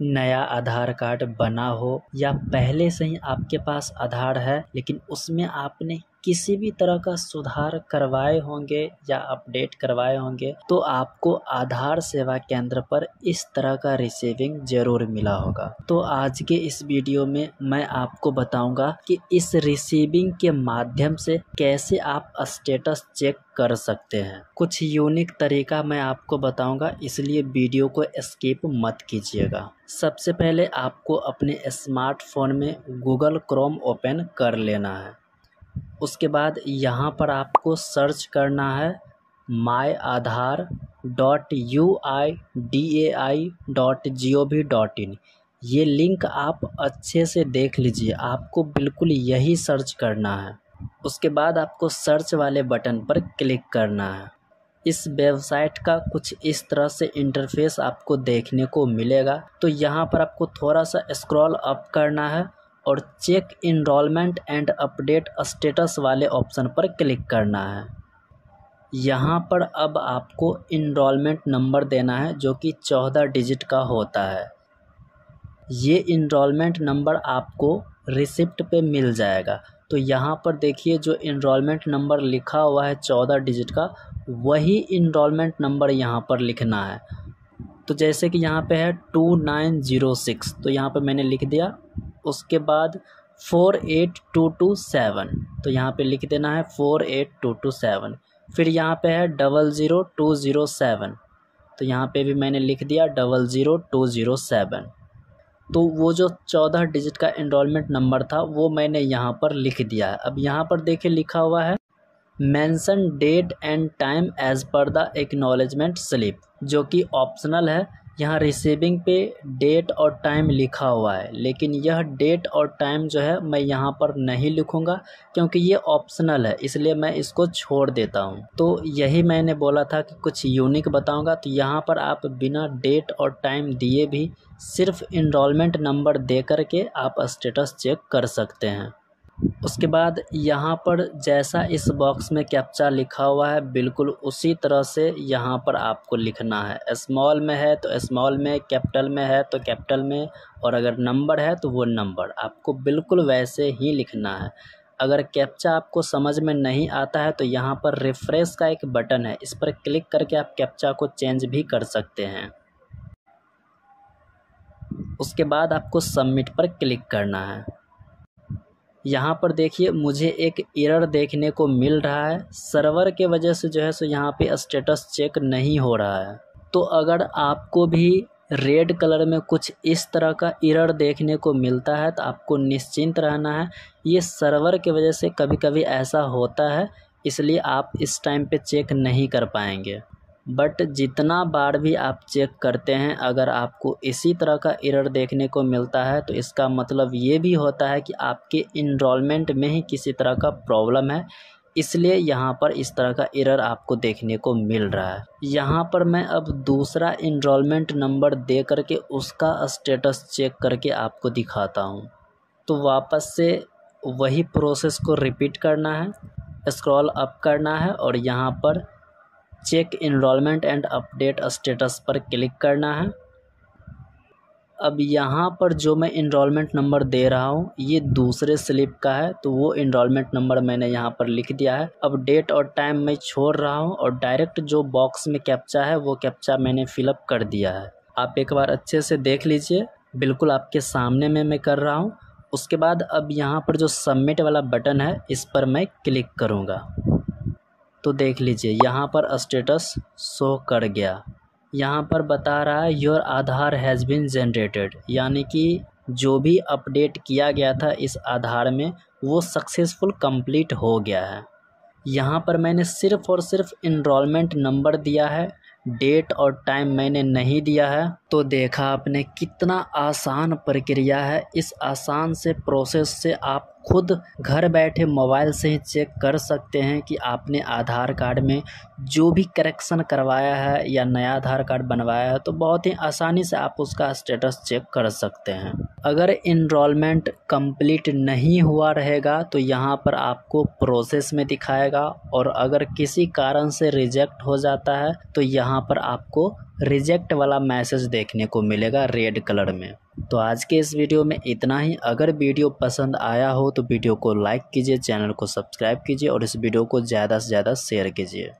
नया आधार कार्ड बना हो या पहले से ही आपके पास आधार है, लेकिन उसमें आपने किसी भी तरह का सुधार करवाए होंगे या अपडेट करवाए होंगे तो आपको आधार सेवा केंद्र पर इस तरह का रिसीविंग ज़रूर मिला होगा। तो आज के इस वीडियो में मैं आपको बताऊँगा कि इस रिसीविंग के माध्यम से कैसे आप स्टेटस चेक कर सकते हैं। कुछ यूनिक तरीका मैं आपको बताऊँगा, इसलिए वीडियो को स्किप मत कीजिएगा। सबसे पहले आपको अपने स्मार्टफ़ोन में गूगल क्रोम ओपन कर लेना है। उसके बाद यहाँ पर आपको सर्च करना है my Aadhaar dot U I D A I dot G O V dot in. ये लिंक आप अच्छे से देख लीजिए, आपको बिल्कुल यही सर्च करना है। उसके बाद आपको सर्च वाले बटन पर क्लिक करना है। इस वेबसाइट का कुछ इस तरह से इंटरफेस आपको देखने को मिलेगा। तो यहाँ पर आपको थोड़ा सा स्क्रॉल अप करना है। और check enrolment and update status वाले ऑप्शन पर क्लिक करना है। यहाँ पर अब आपको इनरोलमेंट नंबर देना है, जो कि चौदह डिजिट का होता है। ये इनरोलमेंट नंबर आपको रिसिप्ट पे मिल जाएगा। तो यहाँ पर देखिए, जो इनरोलमेंट नंबर लिखा हुआ है चौदह डिजिट का, वही इनरोलमेंट नंबर यहाँ पर लिखना है। तो जैसे कि यहाँ पे है टू नाइन ज़ीरो सिक्स तो यहाँ पे मैंने लिख दिया उसके बाद four eight two two seven तो यहाँ पे लिख देना है four eight two two seven फिर यहाँ पे है double zero two zero seven तो यहाँ पे भी मैंने लिख दिया double zero two zero seven तो वो जो चौदह डिजिट का इनरोलमेंट नंबर था, वो मैंने यहाँ पर लिख दिया है। अब यहाँ पर देखिए लिखा हुआ है mention date and time as per the acknowledgement slip जो कि ऑप्शनल है। यहाँ रिसीविंग पे डेट और टाइम लिखा हुआ है, लेकिन यह डेट और टाइम जो है मैं यहाँ पर नहीं लिखूँगा क्योंकि ये ऑप्शनल है, इसलिए मैं इसको छोड़ देता हूँ। तो यही मैंने बोला था कि कुछ यूनिक बताऊँगा तो यहाँ पर आप बिना डेट और टाइम दिए भी सिर्फ़ इनरोलमेंट नंबर दे करके आप स्टेटस चेक कर सकते हैं। उसके बाद यहाँ पर जैसा इस बॉक्स में कैप्चा लिखा हुआ है, बिल्कुल उसी तरह से यहाँ पर आपको लिखना है। स्मॉल में है तो स्मॉल में कैपिटल में है तो कैपिटल में, और अगर नंबर है तो वो नंबर आपको बिल्कुल वैसे ही लिखना है। अगर कैप्चा आपको समझ में नहीं आता है तो यहाँ पर रिफ्रेश का एक बटन है। इस पर क्लिक करके आप कैप्चा को चेंज भी कर सकते हैं। उसके बाद आपको सबमिट पर क्लिक करना है। यहाँ पर देखिए, मुझे एक एरर देखने को मिल रहा है। सर्वर के वजह से जो है सो यहाँ पे स्टेटस चेक नहीं हो रहा है। तो अगर आपको भी रेड कलर में कुछ इस तरह का एरर देखने को मिलता है तो आपको निश्चिंत रहना है। ये सर्वर के वजह से कभी कभी ऐसा होता है, इसलिए आप इस टाइम पे चेक नहीं कर पाएँगे। बट जितना बार भी आप चेक करते हैं, अगर आपको इसी तरह का एरर देखने को मिलता है तो इसका मतलब ये भी होता है कि आपके इनरोलमेंट में ही किसी तरह का प्रॉब्लम है। इसलिए यहाँ पर इस तरह का एरर आपको देखने को मिल रहा है। यहाँ पर मैं अब दूसरा इनरोलमेंट नंबर दे करके उसका स्टेटस चेक करके आपको दिखाता हूँ। तो वापस से वही प्रोसेस को रिपीट करना है स्क्रॉल अप करना है और यहाँ पर check enrolment and update status पर क्लिक करना है। अब यहाँ पर जो मैं इनरोलमेंट नंबर दे रहा हूँ, ये दूसरे स्लिप का है तो वो इनरोलमेंट नंबर मैंने यहाँ पर लिख दिया है। अब डेट और टाइम मैं छोड़ रहा हूँ और डायरेक्ट जो बॉक्स में कैप्चा है, वो कैप्चा मैंने फिलअप कर दिया है। आप एक बार अच्छे से देख लीजिए। बिल्कुल आपके सामने में मैं कर रहा हूँ। उसके बाद अब यहाँ पर जो सबमिट वाला बटन है, इस पर मैं क्लिक करूँगा। तो देख लीजिए, यहाँ पर स्टेटस शो कर गया। यहाँ पर बता रहा है your Aadhaar has been generated यानी कि जो भी अपडेट किया गया था इस आधार में, वो सक्सेसफुल कंप्लीट हो गया है। यहाँ पर मैंने सिर्फ़ और सिर्फ़ इनरोलमेंट नंबर दिया है। डेट और टाइम मैंने नहीं दिया है। तो देखा आपने कितना आसान प्रक्रिया है। इस आसान से प्रोसेस से आप खुद घर बैठे मोबाइल से ही चेक कर सकते हैं कि आपने आधार कार्ड में जो भी करेक्शन करवाया है या नया आधार कार्ड बनवाया है तो बहुत ही आसानी से आप उसका स्टेटस चेक कर सकते हैं। अगर इनरोलमेंट कंप्लीट नहीं हुआ रहेगा तो यहाँ पर आपको प्रोसेस में दिखाएगा और अगर किसी कारण से रिजेक्ट हो जाता है तो यहाँ पर आपको रिजेक्ट वाला मैसेज देखने को मिलेगा रेड कलर में। तो आज के इस वीडियो में इतना ही। अगर वीडियो पसंद आया हो तो वीडियो को लाइक कीजिए, चैनल को सब्सक्राइब कीजिए और इस वीडियो को ज़्यादा से ज़्यादा शेयर कीजिए।